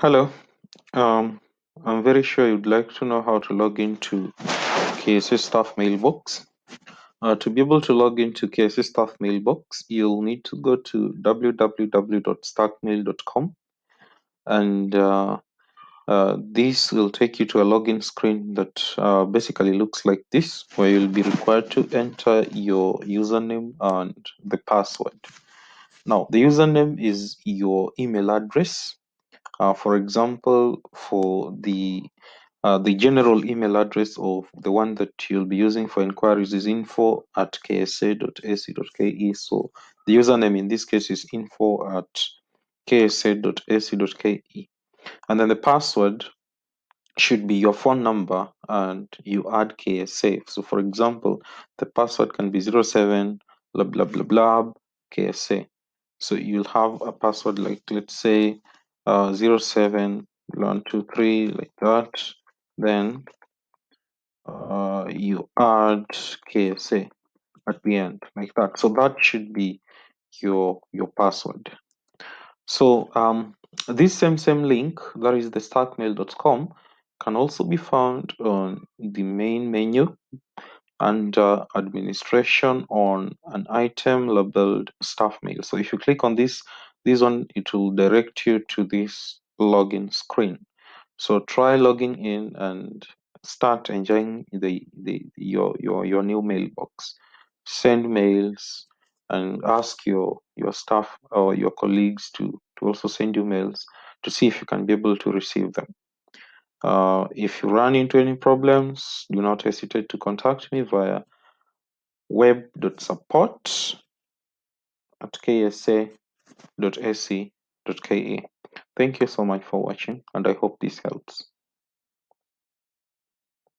Hello, um, I'm very sure you'd like to know how to log into KSA Staff Mailbox. Uh, to be able to log into KSA Staff Mailbox, you'll need to go to www.stackmail.com and uh, uh, this will take you to a login screen that uh, basically looks like this, where you'll be required to enter your username and the password. Now, the username is your email address for example, for the uh, the general email address of the one that you'll be using for inquiries is info at ksa.ac.ke. So the username in this case is info at ksa.ac.ke. And then the password should be your phone number and you add KSA. So for example, the password can be 07 blah blah blah blah KSA. So you'll have a password like let's say uh, 07 123 like that. Then uh, you add KSA at the end like that. So that should be your your password. So um, this same same link that is the stackmail.com can also be found on the main menu under administration on an item labeled staff mail. So if you click on this, this one, it will direct you to this login screen. So try logging in and start enjoying the, the your your your new mailbox. Send mails and ask your your staff or your colleagues to to also send you mails to see if you can be able to receive them. Uh, if you run into any problems, do not hesitate to contact me via web.support at ksa.ac.ke. Thank you so much for watching and I hope this helps.